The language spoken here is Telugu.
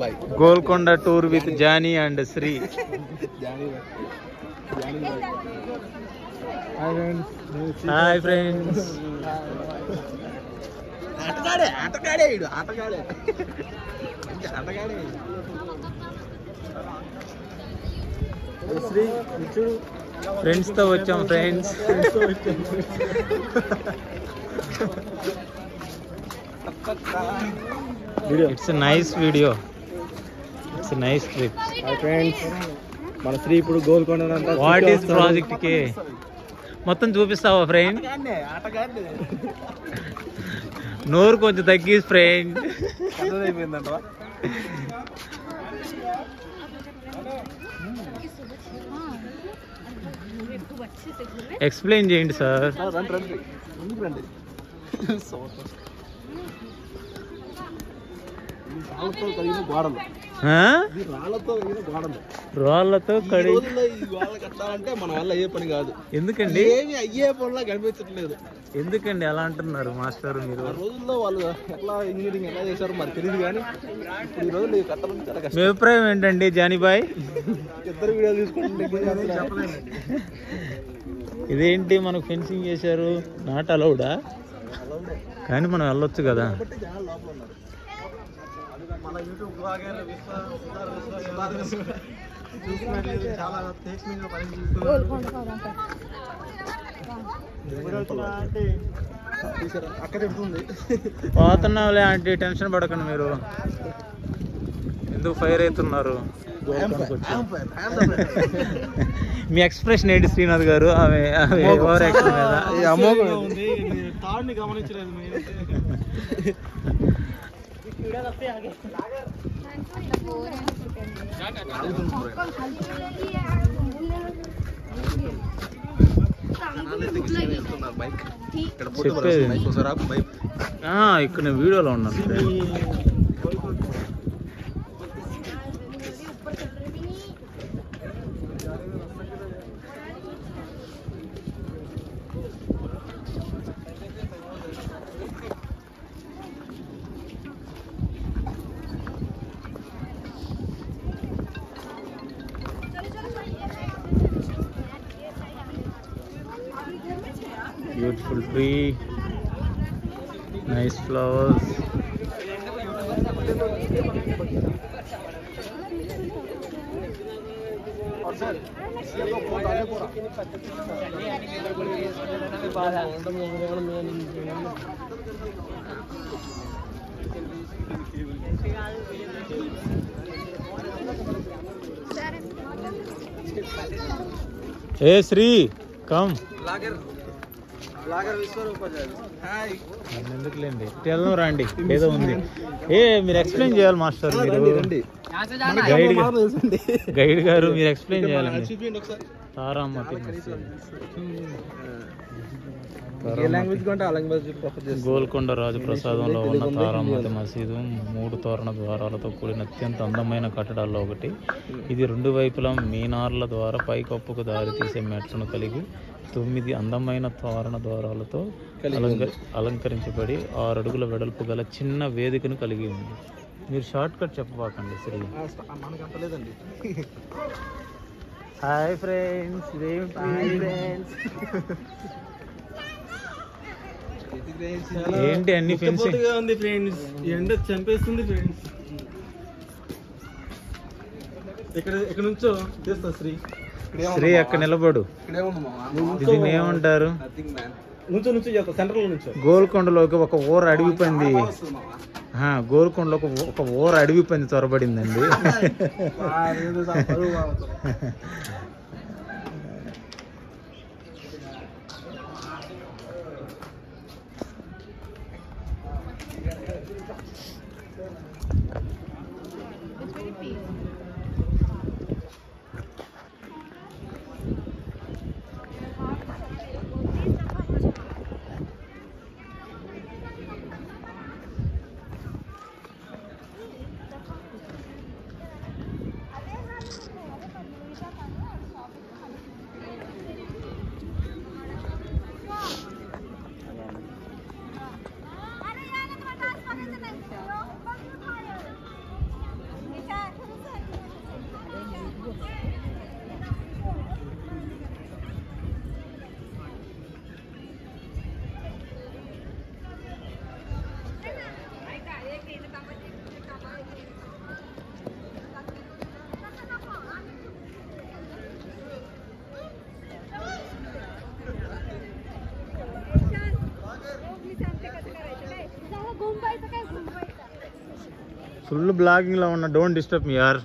bye Golconda tour with Johnny and Sri hi friends ఆటగాడే ఆటగాడే ఇడు ఆటగాడే ఆటగాడే శ్రీ చూడు ఫ్రెండ్స్ తో వచ్చాం friends It's nice video it's nice trip friends మన శ్రీ ఇప్పుడు గోల్కొండ వాట్ ఈస్ ప్రాజెక్ట్ కే మొత్తం చూపిస్తావా ఫ్రెండ్ నోరు కొంచెం తగ్గి ఫ్రెండ్ ఎక్స్ప్లెయిన్ చేయండి సార్ రండి రండి ముందుకు రండి రాళ్ళతో కలిగిన గోడలు ఇది రాళ్ళతో కలిగిన గోడలు రాళ్ళతో ఈ కడి రోజుల్లో ఈ గోడలు కట్టాలంటే మన వల్ల అయ్యే పని కాదు. ఎందుకండి? ఏమి అయ్యే పనిలా కనిపించట్లేదు. ఎందుకండి ఎలా అంటున్నారు మాస్టర్ మీరు? రోజుల్లో వాళ్ళు ఎట్లా ఇంజనీరింగ్ ఎలా చేశారో మరి తెలియదు కానీ ఈ రోజుల్లో కట్టడం చాలా మీ అభిప్రాయం ఏంటండి జానీబాయ్? ఇద్దరు వీడియోలు తీసుకుంటుంటే చెప్పలేదండి. ఇదేంటి మనకు ఫెన్సింగ్ చేశారు? నాట్ అలౌడా కానీ మనం వెళ్ళొచ్చు కదా. మన యూట్యూబ్ బ్లాగర్ చాలా తీక్షణంగా అంటే అక్కడ ఎడుతుంది పోతున్నావులే ఆంటీ టెన్షన్ పడకండి మీరు ఎందుకు ఫైర్ అవుతున్నారు మీ ఎక్స్ప్రెషన్ ఏంటి శ్రీనాథ్ గారు ఆమె ఓవర్ మీద తాడుని గమనించలేదు చెప్పేది. ఆ, ఇక్కడ నేను వీడియోలో ఉన్నాను beautiful tree nice flowers Hey Sri, come. Lager. ఎందుకులేండి? వెళ్దాం రండి. ఏదో ఉంది. ఏ మీరు ఎక్స్ప్లెయిన్ చేయాలి మాస్టర్ మీరు. గైడ్ గైడ్ గారు మీరు ఎక్స్ప్లెయిన్ చేయాలండి. చూపించండి ఒకసారి తారామతి. మసీద్. ఏ లాంగ్వేజ్ కంటే ఆ లాంగ్వేజ్ ప్రిఫర్ చేస్తాను గోల్కొండ రాజు ప్రసాదంలో ఉన్న తారామతి మసీదు మూడు తోరణ ద్వారాలతో కూడిన అత్యంత అందమైన కట్టడాల్లో ఒకటి. ఇది రెండు వైపులా మీనార్ల ద్వారా పైకప్పుకు దారి తీసే మెట్లను కలిగి తొమ్మిది అందమైన తోరణ ద్వారాలతో అలంక అలంకరించబడి ఆరు అడుగుల వెడల్పు గల చిన్న వేదికను కలిగి ఉంది. మీరు షార్ట్ కట్ చెప్పబాకండి శ్రీ మనకు అంత లేదండి హాయ్ ఫ్రెండ్స్ ఏంటి అన్ని ఉక్కపోతగా ఉంది ఫ్రెండ్స్ ఎండ చంపేస్తుంది ఫ్రెండ్స్ ఇక్కడ ఇక్కడ నుంచో చేస్తా శ్రీ. శ్రీ అక్క నిలబడు. దీన్ని ఏమంటారు నుంచో నుంచో చేస్తా సెంటర్లో నుంచో. గోల్కొండలోకి ఒక ఊర అడవి పంది ఆ, గోల్కొండలో ఒక ఒక ఊర అడవి పంది ఫుల్ బ్లాగింగ్లో ఉన్న డోంట్ డిస్టర్బ్ మీ యార్